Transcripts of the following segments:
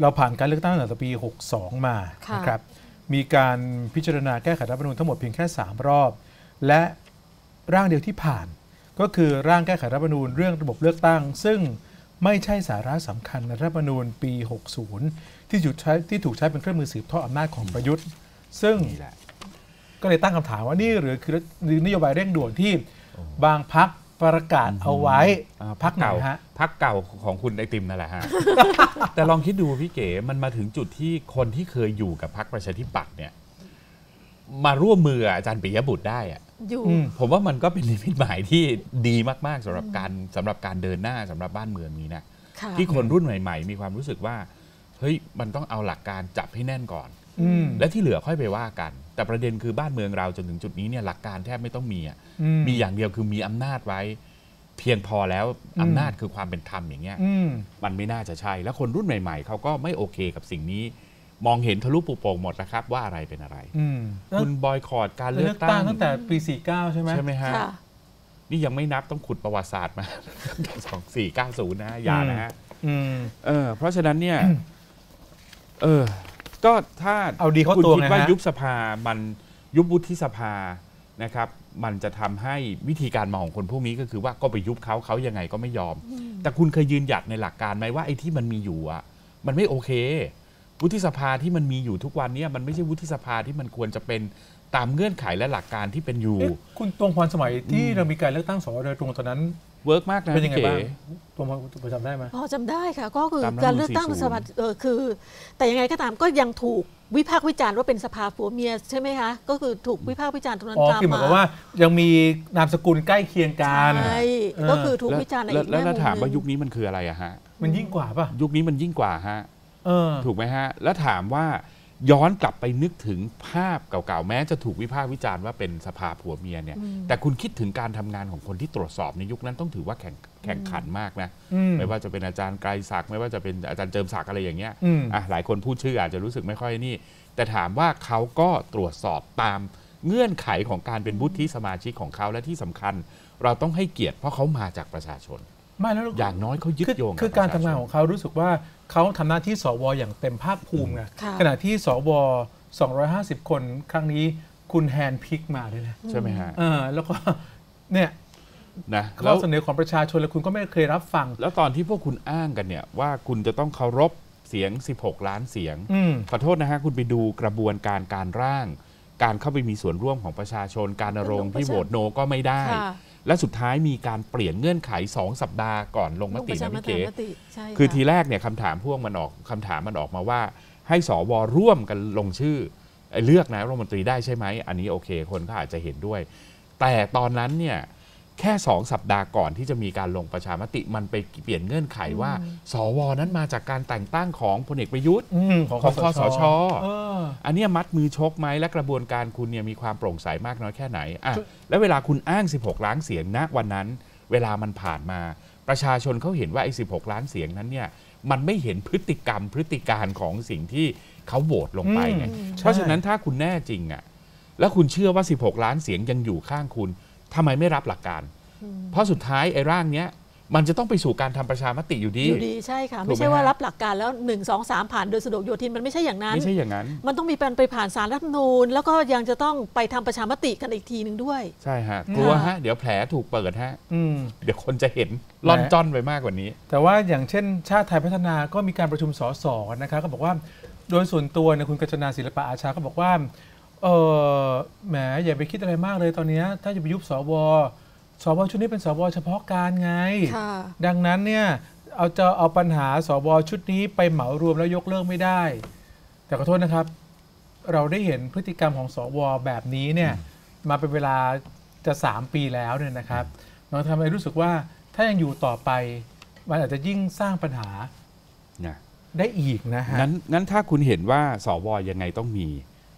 เราผ่านการเลือกตั้งตั้งแต่ปี 62 มาค่ะนะครับ มีการพิจารณาแก้ไขรัฐธรรมนูญทั้งหมดเพียงแค่ 3 รอบ และร่างเดียวที่ผ่าน ก็คือร่างแก้ไขรัฐธรรมนูญเรื่องระบบเลือกตั้ง ซึ่งไม่ใช่สาระสำคัญในรัฐธรรมนูญปี 60 ที่ถูกใช้ที่ถูกใช้เป็นเครื่องมือสืบทอดอำนาจของประยุทธ์ ซึ่งนี่แหละก็เลยตั้งคำถามว่านี่หรือคือนโยบายเร่งด่วนที่บางพัก ประกาศเอาไว้อ่าพักไหนเก่าฮะพักเก่าของคุณไอติมนั่นแหละฮะ แต่ลองคิดดูพี่เก๋มันมาถึงจุดที่คนที่เคยอยู่กับพักประชาธิปัตย์เนี่ย มาร่วมมืออาจารย์ปิยบุตรได้อะอยู่อืมผมว่ามันก็เป็นนิมิตหมายที่ดีมาก ๆสำหรับการสำหรับการเดินหน้าสำหรับบ้านเมืองนี้นะค่ะที่คนรุ่นใหม่ ๆ มีความรู้สึกว่าเฮ้ยมันต้องเอาหลักการจับให้แน่นก่อนอืม และที่เหลือค่อยไปว่ากัน แต่ประเด็นคือบ้านเมืองเราจนถึงจุดนี้เนี่ยหลักการแทบไม่ต้องมีอะอืมมีอย่างเดียวคือมีอำนาจไว้ เพียงพอแล้วอืมอำนาจคือความเป็นธรรมอย่างเงี้ยอืมมันไม่น่าจะใช่ แล้วคนรุ่นใหม่ๆเขาก็ไม่โอเคกับสิ่งนี้ มองเห็นทะลุปุโป่งหมดแล้วครับว่าอะไรเป็นอะไรอืมคุณบอยคอรดการเลืเลืออกกตั้ตั้งงตั้งแต่ปี49ใช่ไหมใช่ไหมฮะค่ะนี่ยังไม่นับต้องขุดประวัติศาสตร์มาสองสี่เก้าศูนย์นะฮะอย่านะฮะอืมเออเพราะฉะนั้นเนี่ย เออ ก็ถ้าเอาดีเข้าคุณตัวคิดไงว่าฮะยุบสภามันยุบวุฒิสภานะครับ มันจะทำให้วิธีการมองของคนพวกนี้ก็คือว่าก็ไปยุบเขาเขายังไงก็ไม่ยอม แต่คุณเคยยืนหยัดในหลักการไหมว่าไอ้ที่มันมีอยู่อะมันไม่โอเค วุฒิสภาที่มันมีอยู่ทุกวันเนี้มันไม่ใช่วุฒิสภาที่มันควรจะเป็นตามเงื่อนไขและหลักการที่เป็นอยู่เอ๊ะคุณตรงพรสมัยที่เรามีการเลือกตั้งสวโดยตรงตอนนั้นเวิร์กมากนะเป็นยังไงพี่บ้างเก๋ตรงพรจำได้ไหมพอจำได้ค่ะ ก็คือตามรัฐธรรมนูญการเลือกตั้ง40สภาเออคือ แต่ยังไงก็ตามก็ยังถูกวิพากษ์วิจารณ์ว่าเป็นสภาผัวเมียใช่ไหมคะก็คือถูกวิพากษ์วิจารณ์ตรงนั้นอ๋อตามคือเหมือนมากับว่ายังมีนามสกุลใกล้เคียงกันใช่เออก็คือถูกวิจารณ์ในแล้อีวกแล้วแง่แล้วมุมถามว่าหยุนึ่คงนี้มันคืออะไรอะฮะมันยิ่งกว่าป่ะยุคนี้มันยิ่งกว่าฮะ เออ ถูกไหมฮะ แล้วถามว่าย้อนกลับไปนึกถึงภาพเก่าๆ แม้จะถูกวิพากษ์วิจารณ์ว่าเป็นสภาผัวเมียเนี่ย แต่คุณคิดถึงการทำงานของคนที่ตรวจสอบในยุคนั้นต้องถือว่าแข่งแข่งขันมากนะ อืมไม่ว่าจะเป็นอาจารย์ไกรศักดิ์ไม่ว่าจะเป็นอาจารย์เจิมศักดิ์อะไรอย่างเงี้ยอืม อะหลายคนพูดชื่ออาจจะรู้สึกไม่ค่อยนี่ แต่ถามว่าเขาก็ตรวจสอบตามเงื่อนไขของการเป็นวุฒิสมาชิกของเขาและที่สำคัญ เราต้องให้เกียรติเพราะเขามาจากประชาชน ไม่แล้วอย่างน้อยเขายึดคือโยงบคือการปะทำชชงานของเขารู้สึกว่าเขาทำหน้าที่สวอย่างเต็มภาคภูมิไงค่ะขณะที่สว 250 คนครั้งนี้คุณแฮนด์พิกมาด้วยนะใช่ไหมฮะเออแล้วก็เนี่ยนะข้แล้อวเสนอของประชาชนแล้วคุณก็ไม่เคยรับฟัง แล้วตอนที่พวกคุณอ้างกันเนี่ยว่าคุณจะต้องเคารพเสียง 16 ล้านเสียงอืมขอโทษนะฮะคุณไปดูกระบวนการการร่าง การเข้าไปมีส่วนร่วมของประชาชนการรณรงค์ที่โหวตโนก็ไม่ได้ค่ะ และสุดท้ายมีการเปลี่ยนเงื่อนไข 2 สัปดาห์ก่อนลงมลงติประชานะมพี่เก๋ติใช่คือทีแรกเนี่ยคำถามพ่วงมันออกคำถามมันออกมาว่า ให้สวร่วมกันลงชื่อไอ้เลือกนายกรัฐมนตรีได้ใช่ไหมอันนี้โอเค คนก็อาจจะเห็นด้วย แต่ตอนนั้นเนี่ย แค่สองสัปดาห์ก่อนที่จะมีการลงประชามติมันไปเปลี่ยนเงื่อนไขว่า สวนั้นมาจากการแต่งตั้งของพลเอกประยุทธ์อืมของของคสชเอออันเนี้ยมัดมือชกไหมและกระบวนการคุณเนี่ยมีความโปร่งใสมากน้อยแค่ไหนอะแล้วเวลาคุณอ้าง 16 ล้านเสียงณวันนั้น เวลามันผ่านมา ประชาชนเขาเห็นว่าไอ้16 ล้านเสียงนั้นเนี่ยมันไม่เห็นพฤติกรรมพฤติการของสิ่งที่เขาโหวตลงไปไงอืมเพราะฉะนั้นถ้าคุณแน่จริงอะแล้วคุณเชื่อว่า 16 ล้านเสียงยังอยู่ข้างคุณ ทำไมไม่รับหลักการ เพราะสุดท้ายไอ้ร่างเนี้ยมันจะต้องไปสู่การทำประชามติอยู่ดีอยู่ดีใช่ค่ะถูกไหมไม่ใช่ว่าฮะรับหลักการแล้ว 1 2 3 ผ่านโดยสะดวกโยทินมันไม่ใช่อย่างนั้นไม่ใช่อย่างนั้น มันต้องมีการไปผ่านสารรัฐธรรมนูญแล้วก็ยังจะต้องไปทำประชามติกันอีกทีหนึ่งด้วย ใช่ฮะกลัวฮะ เดี๋ยวแผลถูกเปิดฮะอืมเดี๋ยวคนจะเห็นล่อนจ้อนไปมากกว่านี้ แต่ว่าอย่างเช่น ชาติไทยพัฒนาก็มีการประชุมสสนะครับก็บอกว่า โดยส่วนตัวเนี่ยคุณกัญจนาศิลปะอาชาก็บอกว่า เออแหมอย่าไปคิดอะไรมากเลยตอนเนี้ยถ้าจะไปยุบสวสวชุดนี้เป็นสวเฉพาะการไงค่ะดังนั้นเนี่ยเอาจะเอาปัญหาสวชุดนี้ไปเหมารวมแล้วยกเลิกไม่ได้ แต่ขอโทษนะครับ เราได้เห็นพฤติกรรมของสวแบบนี้เนี่ยมาเป็นเวลาจะ 3 ปีแล้วเนี่ยนะครับมันทำให้รู้สึกว่าถ้ายังอยู่ต่อไป มันอาจจะยิ่งสร้างปัญหานะได้อีกนะฮะงั้นงั้นถ้าคุณเห็นว่าสวยังไงต้องมี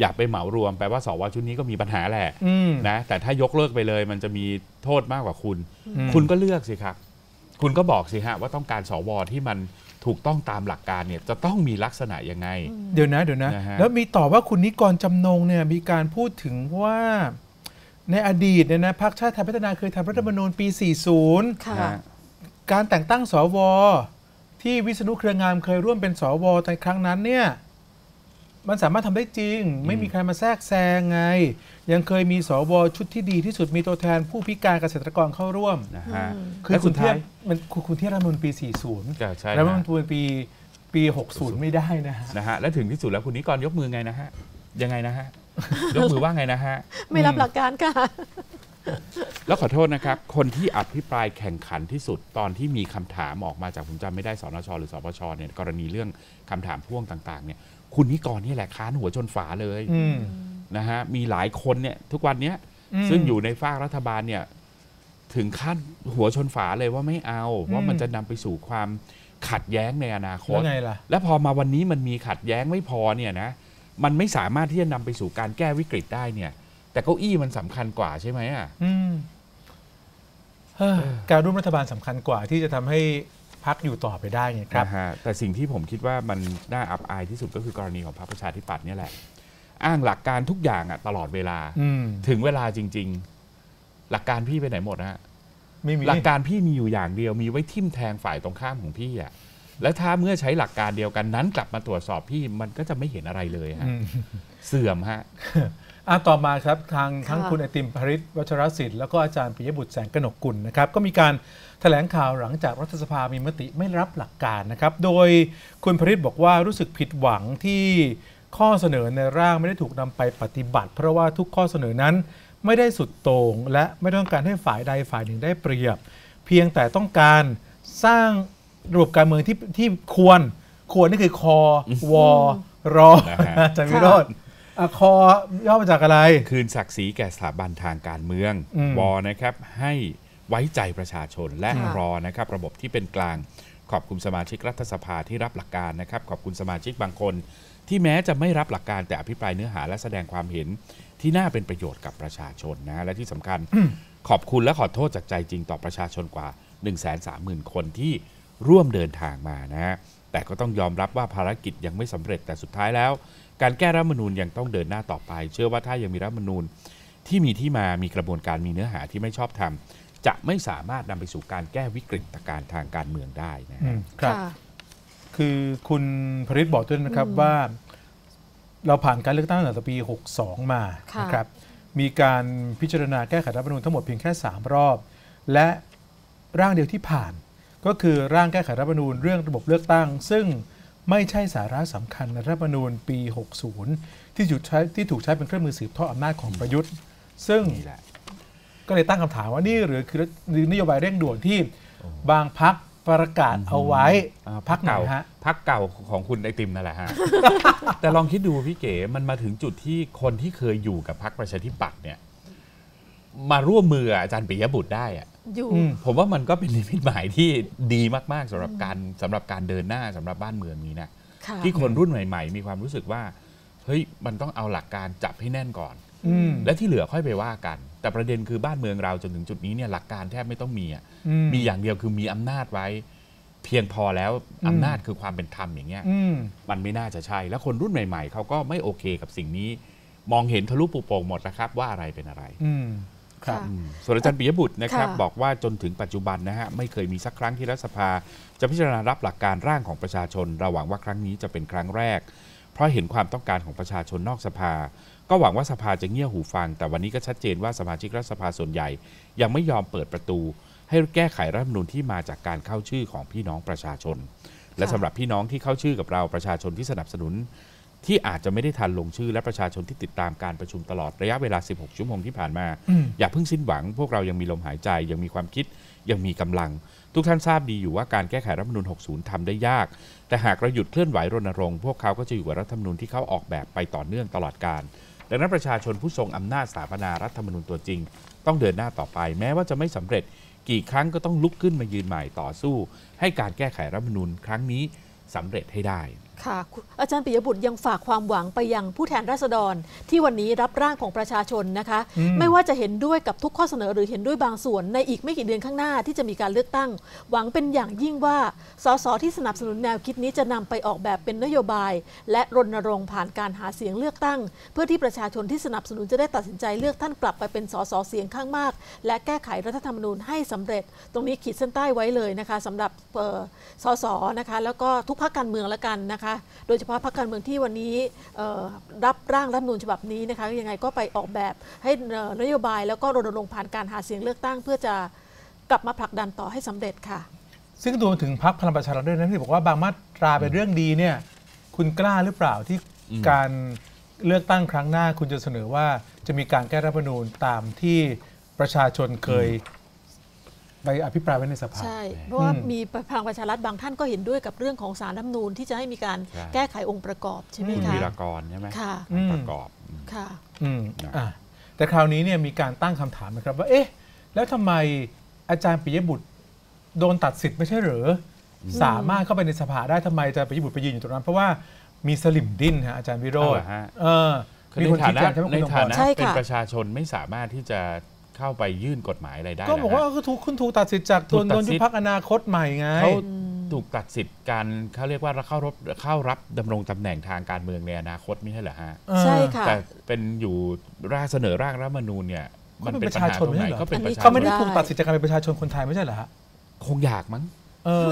อยากไปเหมารวมแปลว่าสวชุดนี้ก็มีปัญหาแหละอืมนะแต่ถ้ายกเลิกไปเลย มันจะมีโทษมากกว่าคุณอืมคุณก็เลือกสิครับ คุณก็บอกสิฮะว่าต้องการสวที่มันถูกต้องตามหลักการเนี่ยจะต้องมีลักษณะยังไง เดี๋ยวนะเดี๋ยวนะนะฮะแล้วมีต่อว่าคุณนิกรจำนงเนี่ยมีการพูดถึงว่าในอดีตเนี่ยนะพรรคชาติไทยพัฒนาเคยทำรัฐธรรมนูญปี 40ค่ะนะการแต่งตั้งสวที่วิษณุเครืองามเคยร่วมเป็นสวในครั้งนั้นเนี่ย มันสามารถทำได้จริง ไม่มีใครมาแทรกแซงไง ยังเคยมีสวชุดที่ดีที่สุดมีตัวแทนผู้พิการเกษตรกรเข้าร่วมนะฮะคือและคุสุณดเทีท้ายยบมันคุณคุณเทียบรัฐธรรมนูญปี 40ก็ใช่รัฐธรรมฮะนูญปีปี 60 ไม่ได้นะฮะนะฮะและถึงที่สุดแล้วคุณนิกรยกมือไงนะฮะยังไงนะฮะยกมือว่าไงนะฮะ ไม่รับหลักการค่ะ แล้วขอโทษนะครับ คนที่อภิปรายแข่งขันที่สุดตอนที่มีคำถามออกมาจากผมจำไม่ได้สนชหรือสปชเนี่ยกรณีเรื่องคำถามพ่วงต่างๆเนี่ยคุณนิกรนี่แหละค้านหัวชนฝาเลยอืมนะฮะมีหลายคนเนี่ยทุกวันเนี้ยมซึ่งอยู่ในฝากรัฐบาลเนี่ยถึงขั้นหัวชนฝาเลยว่าไม่เอาว่ามันจะนำไปสู่ความขัดแย้งในอนาคแล้ตวไงล่ะและพอมาวันนี้มันมีขัดแย้งไม่พอเนี่ยนะมันไม่สามารถที่จะนำไปสู่การแก้วิกฤตได้เนี่ย แต่เก้าอี้มันสำคัญกว่าใช่ไหมอะอืมเฮ้อการร่วมรัฐบาลสำคัญกว่าที่จะทำให้พักอยู่ต่อไปได้ไงครับนะฮะแต่สิ่งที่ผมคิดว่ามันน่าอับอายที่สุดก็คือกรณีของพรรคประชาธิปัตย์เนี่ยแหละ อ้างหลักการทุกอย่างอะตลอดเวลาอืมถึงเวลาจริง ๆ หลักการพี่ไปไหนหมดนะฮะไม่มีหลักการพี่มีอยู่อย่างเดียวมีไว้ทิ่มแทงฝ่ายตรงข้ามของพี่อะและถ้าเมื่อใช้หลักการเดียวกันนั้นกลับมาตรวจสอบพี่มันก็จะไม่เห็นอะไรเลยฮะอืมเสื่อมฮะ อะต่อมาครับทางทั้งค่ะคุณไอติมภริศวัชรศิลป์แล้วก็อาจารย์ปิยบุตรแสงกนกกุลนะครับก็มีการแถลงข่าวหลังจากรัฐสภามีมติไม่รับหลักการนะครับโดยคุณภริศบอกว่ารู้สึกผิดหวังที่ข้อเสนอในร่างไม่ได้ถูกนำไปปฏิบัติ เพราะว่าทุกข้อเสนอนั้นไม่ได้สุดโต่งและไม่ต้องการให้ฝ่ายใดฝ่ายหนึ่งได้เปรียบ เพียงแต่ต้องการสร้างระบบการเมืองที่ที่ควรควรนี่คือคอวอรอนะฮะอาจารย์วิโรธ อะคอย่อมาจากอะไร คืนศักดิ์ศรีแก่สถาบันทางการเมืองอืมวอนะครับให้ไว้ใจประชาชนและค่ะรอนะครับ ระบบที่เป็นกลาง ขอบคุณสมาชิกรัฐสภาที่รับหลักการนะครับ ขอบคุณสมาชิกบางคน ที่แม้จะไม่รับหลักการแต่อภิปรายเนื้อหาและแสดงความเห็นที่น่าเป็นประโยชน์กับประชาชนนะฮะและที่สำคัญขอบคุณและขอโทษจากใจจริงต่อประชาชนกว่า 1 3 0 0 0 0 คนที่ร่วมเดินทางมานะฮะ แต่ก็ต้องยอมรับว่าภารกิจยังไม่สำเร็จแต่สุดท้ายแล้ว การแก้รัฐธรรมนูญยังต้องเดินหน้าต่อไป เชื่อว่าถ้ายังมีรัฐธรรมนูญที่มีที่มามีกระบวนการมีเนื้อหาที่ไม่ชอบธรรมจะไม่สามารถนำไปสู่การแก้วิกฤตการณ์ทางการเมืองได้นะอืฮะมครับค่ะคือคุณพริศบอกด้วยนะครับอืมว่า เราผ่านการเลือกตั้งตั้งแต่ปี 62 มาค่ะนะครับมีการพิจารณาแก้ไขรัฐธรรมนูญทั้งหมดเพียงแค่ 3 รอบ และร่างเดียวที่ผ่าน ก็คือร่างแก้ไขรัฐธรรมนูญเรื่องระบบเลือกตั้ง ซึ่งไม่ใช่สาระสำคัญในรัฐธรรมนูญปี 60 ที่ถูกใช้ที่ถูกใช้เป็นเครื่องมือสืบทอดอำนาจของประยุทธ์ ซึ่งนี่แหละก็เลยตั้งคำถามว่านี่หรือคือนโยบายเร่งด่วนที่บางพักประกาศเอาไว้อ่าพักไหนเก่าฮะพักเก่าของคุณไอติมนั่นแหละฮะ แต่ลองคิดดูพี่เก๋มันมาถึงจุดที่คนที่เคยอยู่กับพักประชาธิปัตย์เนี่ย มาร่วมมืออาจารย์ปิยบุตรได้อะอยู่อืมผมว่ามันก็เป็นนิมิตหมายที่ดีมากๆสำหรับการสำหรับการเดินหน้าสำหรับบ้านเมืองนี้นะค่ะที่คนรุ่นใหม่ ๆ มีความรู้สึกว่าเฮ้ยมันต้องเอาหลักการจับให้แน่นก่อนอืมและที่เหลือค่อยไปว่ากัน แต่ประเด็นคือบ้านเมืองเราจนถึงจุดนี้เนี่ยหลักการแทบไม่ต้องมีอะอืมีอย่างเดียวคือมีอำนาจไว้ เพียงพอแล้วอืมอำนาจคือความเป็นธรรมอย่างเงี้ยอืมมันไม่น่าจะใช่ แล้วคนรุ่นใหม่ ๆเขาก็ไม่โอเคกับสิ่งนี้ มองเห็นทะลุปูโป่งหมดแล้วครับว่าอะไรเป็นอะไรอืม ครับค่ะอืมส่วนอาจารย์ปิยบุตรนะครับค่ะ บอกว่าจนถึงปัจจุบันนะฮะไม่เคยมีสักครั้งที่รัฐสภา จะพิจารณารับหลักการร่างของประชาชนเราหวังว่าครั้งนี้จะเป็นครั้งแรก เพราะเห็นความต้องการของประชาชนนอกสภา ก็หวังว่าสภาจะเงี่ยหูฟัง แต่วันนี้ก็ชัดเจนว่าสมาชิกรัฐสภาส่วนใหญ่ ยังไม่ยอมเปิดประตู ให้แก้ไขรัฐธรรมนูญที่มาจากการเข้าชื่อของพี่น้องประชาชน และสำหรับพี่น้องที่เข้าชื่อกับเราประชาชนที่สนับสนุน ที่อาจจะไม่ได้ทันลงชื่อและประชาชนที่ติดตามการประชุมตลอดระยะเวลา 16 ชั่วโมงที่ผ่านมาอืมอย่าเพิ่งสิ้นหวัง พวกเรายังมีลมหายใจ ยังมีความคิด ยังมีกำลัง ทุกท่านทราบดีอยู่ว่าการแก้ไขรัฐธรรมนูญ60ทำได้ยาก แต่หากเราหยุดเคลื่อนไหวรณรงค์ พวกเขาก็จะอยู่กับรัฐธรรมนูญที่เขาออกแบบไปต่อเนื่องตลอดการดังนั้นประชาชนผู้ทรงอำนาจสถาปนารัฐธรรมนูญตัวจริง ต้องเดินหน้าต่อไป แม้ว่าจะไม่สำเร็จ กี่ครั้งก็ต้องลุกขึ้นมายืนใหม่ต่อสู้ ให้การแก้ไขรัฐธรรมนูญครั้งนี้สำเร็จให้ได้ค่ะคุณอาจารย์ปิยบุตรยังฝากความหวังไปยังผู้แทนราษฎร ที่วันนี้รับร่างของประชาชนนะคะอืมไม่ว่าจะเห็นด้วยกับทุกข้อเสนอหรือเห็นด้วยบางส่วน ในอีกไม่กี่เดือนข้างหน้าที่จะมีการเลือกตั้ง หวังเป็นอย่างยิ่งว่าสสที่สนับสนุนแนวคิดนี้จะนำไปออกแบบเป็นนโยบาย และรณรงค์ผ่านการหาเสียงเลือกตั้ง เพื่อที่ประชาชนที่สนับสนุนจะได้ตัดสินใจเลือกท่านกลับไปเป็นสสเสียงข้างมาก และแก้ไขรัฐธรรมนูญให้สำเร็จ ตรงนี้ขีดเส้นใต้ไว้เลยนะคะสำหรับเอ่อสสนะคะ แล้วก็ทุกพรรคการเมืองละกันนะคะโดยเฉพาะพรรคการเมืองที่วันนี้เอ่อรับร่างรัฐธรรมนูญฉบับนี้นะคะยังไงก็ไปออกแบบให้เอ่อนโยบายแล้วก็รณรงค์ผ่านการหาเสียงเลือกตั้ง เพื่อจะกลับมาผลักดันต่อให้สำเร็จค่ะ ซึ่งรวมถึงพักพลังประชารัฐด้วยนะที่บอกว่าบางมาตราเป็นเรื่องดีเนี่ยคุณกล้าหรือเปล่าที่อืมการเลือกตั้งครั้งหน้าคุณจะเสนอว่าจะมีการแก้รัฐธรรมนูญตามที่ประชาชนเคย ไปอภิปรายไว้ในสภา ใช่ เพราะว่าอืมมีพลังประชารัฐบางท่านก็เห็นด้วยกับเรื่องของสารรัฐธรรมนูญที่จะให้มีการใช่แก้ไของค์ประกอบใช่ไหมคุณคะวีรากรใช่ไหมค่ะอืมประกอบอืมค่ะอืมนะอะแต่คราวนี้เนี่ยมีการตั้งคำถามนะครับว่าเอ๊ะแล้วทำไมอาจารย์ปิยบุตรโดนตัดสิทธิ์ไม่ใช่เหรืออสามารถเข้าไปในสภาได้ทำไมอาจารย์ปิยบุตรไปยืนอยู่ตรงนั้น เพราะว่ามีสลิมดิ้นฮะอาจารย์วิโรจเอาเหรน์อฮะเออคือมีในคนฐาชี้นะแจงใช่ไหมในคุณฐาอมรนะใช่ค่ะเป็นประชาชนไม่สามารถที่จะ เข้าไปยื่นกฎหมายอะไรได้ก็บอกว่านะฮะก็ถูกคุณถูกตัดสิทธิ์จากถูตัวกนตัดนสิทธิ์ยุพักอนาคตใหม่ไงเขาถูกตัดสิทธิ์การเขาเรียกว่าเข้ารับเข้ารับดำรงตำแหน่งทางการเมืองในอนาคตไม่ใช่เหรอฮะเออใช่ค่ะแต่เป็นอยู่ร่างเสนอร่างรัฐธรรมนูญเนี่ยมันเป็นปัญหาตรงไหนเขาเขาเป็เป็นนปประระชาชาชนชไม่นได้ได้ถูกตัดสิทธิ์จากการเป็นประชาชนคนไทยไม่ใช่เหรอฮะคงอยากมั้งเออ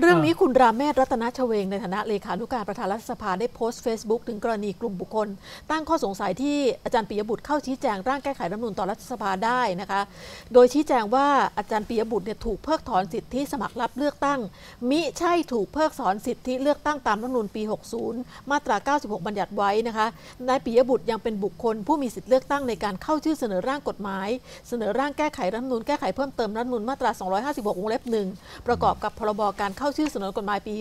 เรื่องนี้คุณราเมศรัตนชเวง ในฐานะเลขานุการประธานรัฐสภาได้โพสต์ Facebook ถึงกรณีกลุ่มบุคคล ตั้งข้อสงสัยที่อาจารย์ปิยบุตรเข้าชี้แจงร่างแก้ไขรัฐมนูญต่อรัฐสภาได้นะคะ โดยชี้แจงว่าอาจารย์ปิยบุตรเนี่ยถูกเพิกถอนสิทธิสมัครรับเลือกตั้ง มิใช่ถูกเพิกถอนสิทธิเลือกตั้งตามรัฐมนูญปี 60 มาตรา 96 บัญญัติไว้นะคะนายปิยบุตรยังเป็นบุคคล ผู้มีสิทธิเลือกตั้งในการเข้าชื่อเสนอร่างกฎหมาย เสนอร่างแก้ไขรัฐมนูญแก้ไขเพิ่มเติมรัฐมนูญมาตรา 256 วงเล็บหนึ่งประกอบกับพรบการเข้าชื่อเสนอกฎหมายปี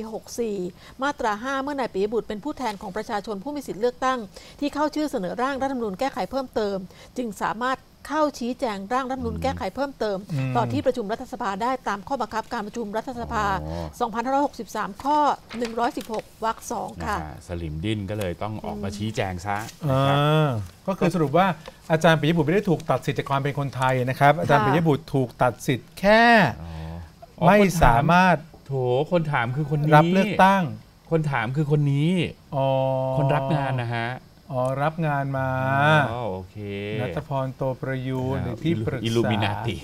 64 มาตรา 5 เมื่อนายปิยบุตรเป็นผู้แทนของประชาชนผู้มีสิทธิเลือกตั้ง ที่เข้าชื่อเสนอร่างรัฐธรรมนูญแก้ไขเพิ่มเติม จึงสามารถเข้าชี้แจงร่างรัฐธรรมนูญแก้ไขเพิ่มเติมอืมต่อที่ประชุมรัฐสภาได้ตามข้อบังคับการประชุมรัฐสภาอ๋อ2563 ข้อ 116 วรรคสองนะค่ะฮะสลิมดินก็เลยต้องออกมาชี้แจงซะอ่นะครับาก็คือสรุปว่าอาจารย์ปิยบุตรไม่ได้ถูกตัดสิทธิ์จากความเป็นคนไทยนะครับ อาจารย์ค่ะปิยบุตรถูกตัดสิทธิ์แค่อ๋อ ไม่คนถสามารถโถคนถามคือคนนี้รับเลือกตั้ง คนถามคือคนนี้อ๋อคนรับงานนะฮะอ๋อรับงานมาอ๋อโอเคนัทพรโตประยูนหรือที่ปรึกษาอิลูมินาติ